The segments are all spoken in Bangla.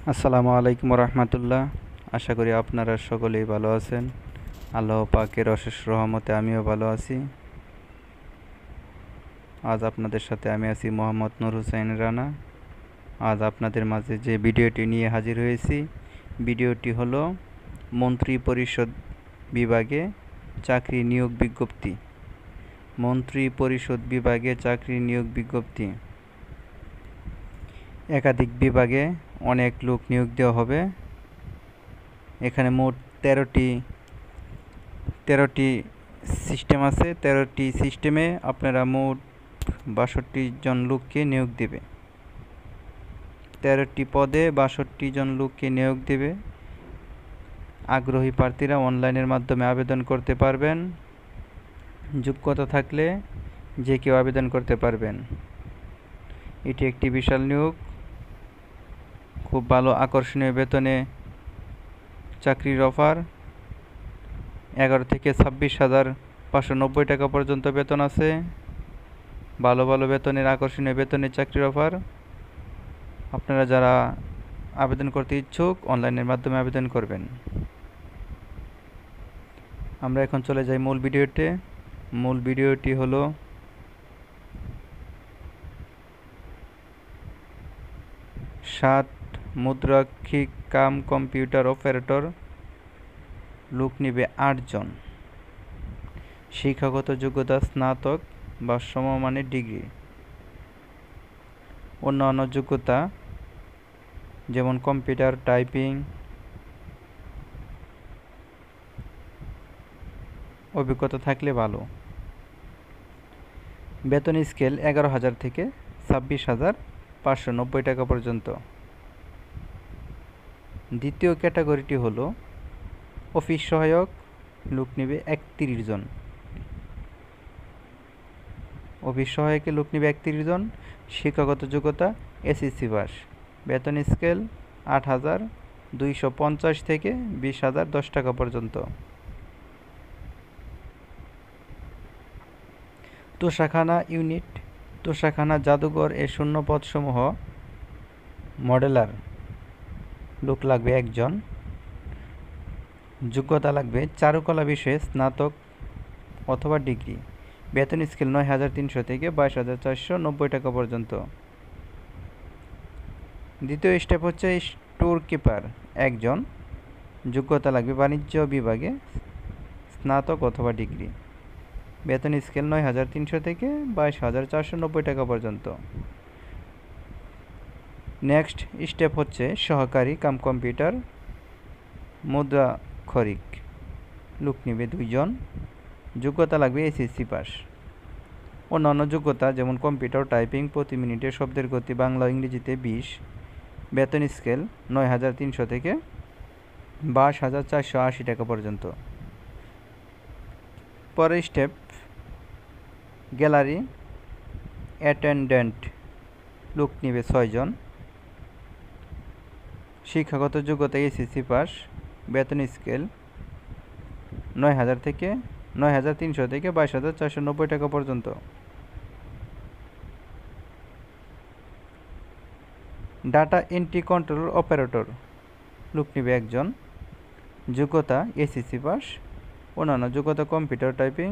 আসসালামু আলাইকুম রহমতুল্লাহ। আশা করি আপনারা সকলেই ভালো আছেন। আল্লাহ পাকের অশেষ রহমতে আমিও ভালো আছি। আজ আপনাদের সাথে আমি আছি মোহাম্মদ নুর হুসাইন রানা। আজ আপনাদের মাঝে যে ভিডিওটি নিয়ে হাজির হয়েছি, ভিডিওটি হলো মন্ত্রী পরিষদ বিভাগে চাকরি নিয়োগ বিজ্ঞপ্তি। মন্ত্রী পরিষদ বিভাগে চাকরি নিয়োগ বিজ্ঞপ্তি। একাধিক বিভাগে অনেক লোক নিয়োগ দেওয়া হবে। এখানে মোট তেরোটি তেরোটি সিস্টেম আছে। তেরোটি সিস্টেমে আপনারা মোট বাষট্টি জন লোককে নিয়োগ দেবে। তেরোটি পদে বাষট্টি জন লোককে নিয়োগ দেবে। আগ্রহী প্রার্থীরা অনলাইনের মাধ্যমে আবেদন করতে পারবেন। যোগ্যতা থাকলে যে কেউ আবেদন করতে পারবেন। এটি একটি বিশাল নিয়োগ। খুব ভালো আকর্ষণীয় বেতনে চাকরির অফার। এগারো থেকে ছাব্বিশ হাজার পাঁচশো নব্বই টাকা পর্যন্ত বেতন আছে। ভালো ভালো বেতনের, আকর্ষণীয় বেতনের চাকরির অফার। আপনারা যারা আবেদন করতে ইচ্ছুক, অনলাইনের মাধ্যমে আবেদন করবেন। আমরা এখন চলে যাই মূল ভিডিওতে। মূল ভিডিওটি হলো সাত মুদ্রাক্ষিক কাম কম্পিউটার অপারেটর লোক নিবে আটজন শিক্ষাগত যোগ্যতা স্নাতক বা সমমানের ডিগ্রি। অন্যান্য যোগ্যতা যেমন কম্পিউটার, টাইপিং, অভিজ্ঞতা থাকলে ভালো। বেতন স্কেল এগারো হাজার থেকে ছাব্বিশ হাজার পাঁচশো নব্বই টাকা পর্যন্ত। দ্বিতীয় ক্যাটাগরিটি হলো অফিস সহায়ক, লোক নেবে একত্রিশ জন। অফিস সহায়কে লোক নেবে একত্রিশ জন, শিক্ষাগত যোগ্যতা এসএসসি পাস বেতন স্কেল আট হাজার দুইশো পঞ্চাশ থেকে বিশ হাজার দশ টাকা পর্যন্ত। তোষাখানা ইউনিট, তোষাখানা জাদুঘর এ শূন্য পদসমূহ মডেলার। লোক লাগবে একজন। যোগ্যতা লাগবে চারুকলা বিষয়ে স্নাতক অথবা ডিগ্রি। বেতন স্কেল নয় হাজার তিনশো থেকে বাইশ হাজার চারশো নব্বই টাকা পর্যন্ত। দ্বিতীয় স্টেপ হচ্ছে স্টোর কিপার একজন। যোগ্যতা লাগবে বাণিজ্য বিভাগে স্নাতক অথবা ডিগ্রি। বেতন স্কেল নয় হাজার তিনশো থেকে বাইশ হাজার চারশো নব্বই টাকা পর্যন্ত। নেক্সট স্টেপ হচ্ছে সহকারী কাম কম্পিউটার মুদ্রাক্ষরিক লোক নেবে দুইজন। যোগ্যতা লাগবে এসএসসি পাস অন্যান্য যোগ্যতা যেমন কম্পিউটার টাইপিং প্রতি মিনিটে শব্দের গতি বাংলা ইংরেজিতে বিশ। বেতন স্কেল নয় হাজার তিনশো থেকে বাইশ হাজার চারশো আশি টাকা পর্যন্ত। পরের স্টেপ গ্যালারি অ্যাটেন্ডেন্ট লোক নিবে ছয়জন। শিক্ষাগত যোগ্যতা এসএসসি পাস, বেতন স্কেল নয় হাজার থেকে নয় হাজার তিনশো থেকে বাইশ হাজার চারশো নব্বই টাকা পর্যন্ত। Data entry control operator. লোক নিবে একজন। যোগ্যতা এসএসসি পাস, অন্যান্য যোগ্যতা কম্পিউটার টাইপিং।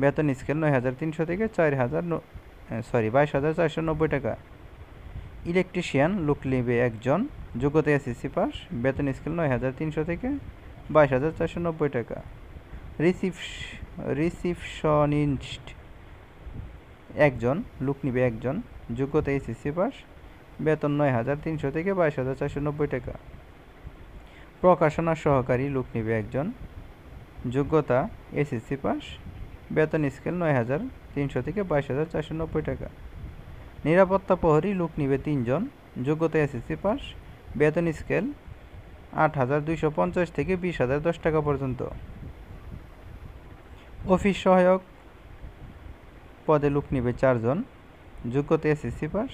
বেতন স্কেল নয় হাজার তিনশো থেকে চার হাজার সরি, বাইশ হাজার চারশো নব্বই টাকা। ইলেকট্রিশিয়ান, লোক নেবে একজন। যোগ্যতা এসএসসি পাস, বেতন স্কেল নয় হাজার তিনশো থেকে বাইশ হাজার চারশো নব্বই টাকা। রিসিপ রিসিপশনিস্ট একজন, লোক নিবে একজন, যোগ্যতা এসএসসি পাস, বেতন নয় হাজার তিনশো থেকে বাইশ হাজার চারশো নব্বই টাকা। প্রকাশনা সহকারী লোক নিবে একজন, যোগ্যতা এসএসসি পাস, বেতন স্কেল নয় হাজার তিনশো থেকে বাইশ হাজার চারশো নব্বই টাকা। নিরাপত্তা প্রহরী লোক নিবে তিনজন, যোগ্যতা এসএসসি পাস বেতন স্কেল আট হাজার দুইশো পঞ্চাশ থেকে বিশ হাজার দশ টাকা পর্যন্ত। অফিস সহায়ক পদে লোক নিবে চারজন। যোগ্যতা এসএসসি পাস।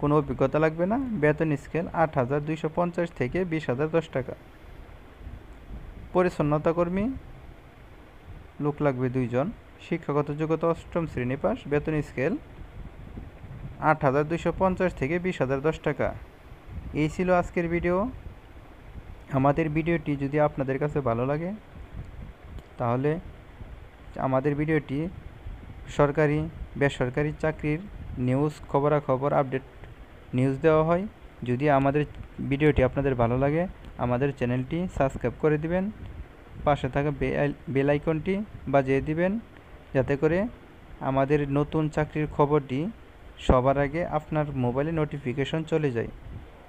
কোনো অভিজ্ঞতা লাগবে না। বেতন স্কেল আট হাজার দুইশো পঞ্চাশ থেকে বিশ হাজার দশ টাকা। পরিচ্ছন্নতা কর্মী লোক লাগবে দুইজন। শিক্ষাগত যোগ্যতা অষ্টম শ্রেণি পাস। বেতন স্কেল আট হাজার দুইশো পঞ্চাশ থেকে বিশ হাজার দশ টাকা। এই ছিল আজকের ভিডিও আমাদের ভিডিওটি যদি আপনাদের কাছে ভালো লাগে, তাহলে আমাদের ভিডিওটি সরকারি, বেসরকারি চাকরির নিউজ খবরাখবর আপডেট নিউজ দেওয়া হয়। যদি আমাদের ভিডিওটি আপনাদের ভালো লাগে, আমাদের চ্যানেলটি সাবস্ক্রাইব করে দিবেন, পাশে থাকা বেল আইকনটি বাজিয়ে দিবেন, যাতে করে আমাদের নতুন চাকরির খবরটি সবার আগে আপনার মোবাইলে নোটিফিকেশন চলে যায়।